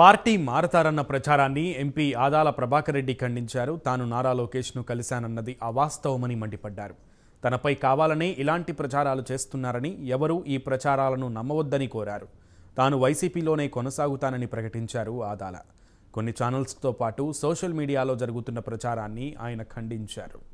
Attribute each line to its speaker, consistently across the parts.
Speaker 1: Party మారతారన్న ప్రచారాన్ని MP Adala Prabhakar Reddy ఖండించారు. తాను నారా లోకేష్ను కలిశానన్నది అవాస్తవమని మండిపడ్డారు. తనపై కావాలనే ఇలాంటి ప్రచారాలు చేస్తున్నారని ఎవరూ ఈ ప్రచారాలను నమ్మవద్దని కోరారు. తాను వైసీపీలోనే కొనసాగుతానని ప్రకటించారు ఆదాల. కొన్ని ఛానల్స్తో పాటు సోషల్ మీడియాలో జరుగుతున్న ప్రచారాన్ని ఆయన ఖండించారు.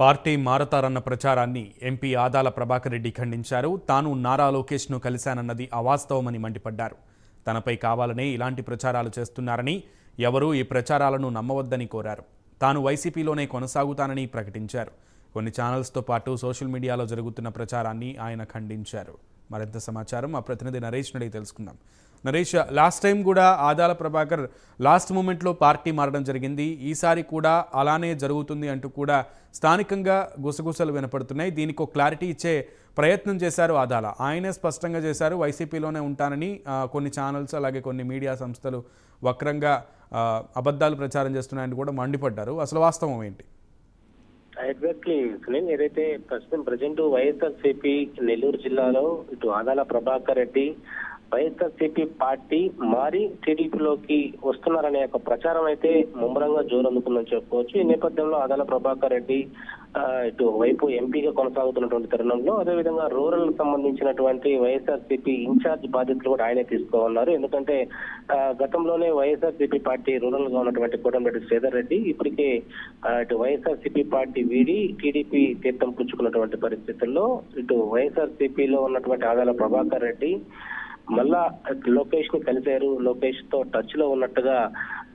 Speaker 1: పార్టీ మారతారన్న ప్రచారాన్ని ఎంపీ ఆదాల ప్రభాకర్ రెడ్డి ఖండించారు. తాను నారా లోకేష్ను కలిశానన్నది అవాస్తవమని మండిపడ్డారు. తనపై కావాలనే ఇలాంటి ప్రచారాలు చేస్తున్నారని ఎవరూ ఈ ప్రచారాలను నమ్మవద్దని కోరారు. తాను వైసీపీలోనే కొనసాగుతానని ప్రకటించారు. కొన్ని ఛానల్స్తో పాటు సోషల్ మీడియాలో జరుగుతున్న ప్రచారాన్ని ఆయన ఖండించారు. మరింత సమాచారం మా ప్రతినిధి నరేష్ నడిగి తెలుసుకుందాం. నరేష్ లాస్ట్ టైం కూడా ఆదాల ప్రభాకర్ లాస్ట్ మూమెంట్లో పార్టీ మారడం జరిగింది. ఈసారి కూడా అలానే జరుగుతుంది అంటూ కూడా స్థానికంగా గుసగుసలు వినపడుతున్నాయి. దీనికి ఒక క్లారిటీ ఇచ్చే ప్రయత్నం చేశారు ఆదాల. ఆయనే స్పష్టంగా చేశారు వైసీపీలోనే ఉంటానని కొన్ని ఛానల్స్ అలాగే కొన్ని మీడియా సంస్థలు వక్రంగా అబద్ధాలు ప్రచారం చేస్తున్నాయని కూడా మండిపడ్డారు. అసలు వాస్తవం ఏంటి?
Speaker 2: ఎగ్జాక్ట్లీ సునీల్. ఏదైతే ప్రస్తుతం ప్రజెంట్ వైఎస్ఆర్సీపీ నెల్లూరు జిల్లాలో ఇటు ఆదాల ప్రభాకర్ రెడ్డి వైఎస్ఆర్సీపీ పార్టీ మారి టీడీపీలోకి వస్తున్నారనే యొక్క ప్రచారం అయితే ముమ్మరంగా జోరందుకుందని చెప్పుకోవచ్చు. ఈ నేపథ్యంలో ఆదాల ప్రభాకర్ రెడ్డి ఇటు వైపు ఎంపీగా కొనసాగుతున్నటువంటి తరుణంలో అదేవిధంగా రూరల్ సంబంధించినటువంటి వైఎస్ఆర్సీపీ ఇన్ఛార్జ్ బాధ్యతలు కూడా ఆయనే తీసుకోవాలన్నారు ఎందుకంటే గతంలోనే వైఎస్ఆర్సీపీ పార్టీ రూరల్గా ఉన్నటువంటి కోటంరెడ్డి శ్రీధర్ రెడ్డి ఇప్పటికే ఇటు వైఎస్ఆర్సీపీ పార్టీ వీడి టీడీపీ తీర్థం పుచ్చుకున్నటువంటి పరిస్థితుల్లో ఇటు వైఎస్ఆర్సీపీలో ఉన్నటువంటి ఆదాల ప్రభాకర్ రెడ్డి మళ్ళా లోకేష్ని కలిశారు. లోకేష్తో టచ్లో ఉన్నట్టుగా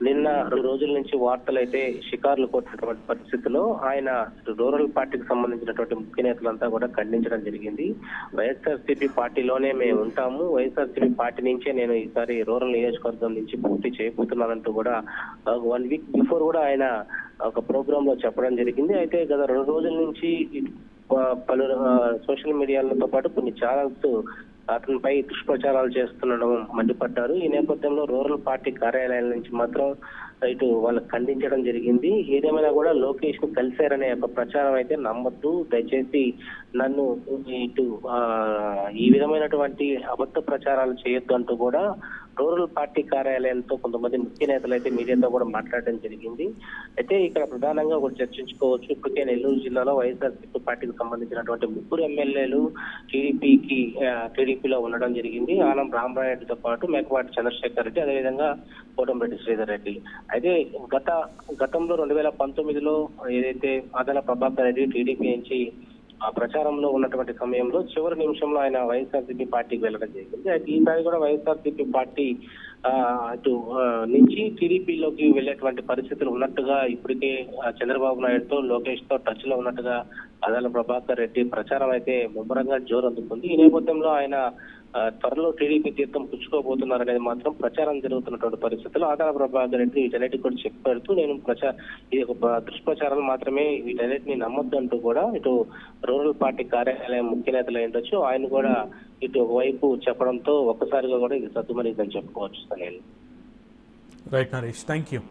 Speaker 2: నిన్న రెండు రోజుల నుంచి వార్తలు అయితే షికార్లు కొట్టినటువంటి పరిస్థితిలో ఆయన రూరల్ పార్టీకి సంబంధించినటువంటి ముఖ్య నేతలంతా కూడా ఖండించడం జరిగింది. వైఎస్ఆర్సీపీ పార్టీలోనే మేము ఉంటాము. వైఎస్ఆర్సీపీ పార్టీ నుంచే నేను ఈసారి రూరల్ నియోజకవర్గం నుంచి పూర్తి చేయబోతున్నానంటూ కూడా వన్ వీక్ బిఫోర్ కూడా ఆయన ఒక ప్రోగ్రామ్లో చెప్పడం జరిగింది. అయితే గత రెండు రోజుల నుంచి పలు సోషల్ మీడియాలతో పాటు కొన్ని ఛానల్స్ అతనిపై దుష్ప్రచారాలు చేస్తుండడం మండిపడ్డారు. ఈ నేపథ్యంలో రూరల్ పార్టీ కార్యాలయాల నుంచి మాత్రం ఇటు వాళ్ళు ఖండించడం జరిగింది. ఏదేమైనా కూడా లోకేష్ను కలిశారనే ఒక ప్రచారం అయితే నమ్మద్దు. దయచేసి నన్ను ఇటు ఆ, ఈ విధమైనటువంటి అబద్ధ ప్రచారాలు చేయొద్దు అంటూ కూడా రూరల్ పార్టీ కార్యాలయంతో కొంతమంది ముఖ్య నేతలు అయితే మీడియాతో కూడా మాట్లాడడం జరిగింది. అయితే ఇక్కడ ప్రధానంగా ఒకటి చర్చించుకోవచ్చు. ఇప్పటికే నెల్లూరు జిల్లాలో వైఎస్ఆర్సీపీ పార్టీకి సంబంధించినటువంటి ముగ్గురు ఎమ్మెల్యేలు టీడీపీకి టీడీపీలో ఉండడం జరిగింది. ఆనం రామరారెడ్డితో పాటు మేకపాటి చంద్రశేఖర్ రెడ్డి అదేవిధంగా కోటంరెడ్డి శ్రీధర్ రెడ్డి. అయితే గత గతంలో రెండు వేల పంతొమ్మిదిలో ఏదైతే ఆదల ప్రభాకర్ రెడ్డి టీడీపీ నుంచి ప్రచారంలో ఉన్నటువంటి సమయంలో చివరి నిమిషంలో ఆయన వైఎస్ఆర్సీపీ పార్టీకి వెళ్ళడం జరిగింది. అయితే ఈసారి కూడా వైఎస్ఆర్సీపీ పార్టీ ఆ, అటు నుంచి టీడీపీలోకి వెళ్ళేటువంటి పరిస్థితులు ఉన్నట్టుగా ఇప్పటికే ఆ, చంద్రబాబు నాయుడుతో లోకేష్తో టచ్లో ఉన్నట్టుగా అదాల ప్రభాకర్ రెడ్డి ప్రచారం అయితే ముమ్మరంగా జోరందుకుంది. ఈ నేపథ్యంలో ఆయన త్వరలో టీడీపీ తీర్థం పుచ్చుకోబోతున్నారనేది మాత్రం ప్రచారం జరుగుతున్నటువంటి పరిస్థితుల్లో ఆదాల ప్రభాకర్ రెడ్డి వీటన్నిటి కూడా చెప్పాడుతూ నేను ప్రచార ఇది ఒక దుష్ప్రచారం దుష్ప్రచారాలు మాత్రమే వీటన్నిటిని నమ్మొద్దు అంటూ కూడా ఇటు రూరల్ పార్టీ కార్యాలయం ముఖ్య నేతలు ఏంటొచ్చు ఆయన కూడా ఇటు ఒకవైపు చెప్పడంతో ఒక్కసారిగా కూడా ఇది సద్దుమణిదని చెప్పుకోవచ్చు నేను.
Speaker 1: Right Naresh thank you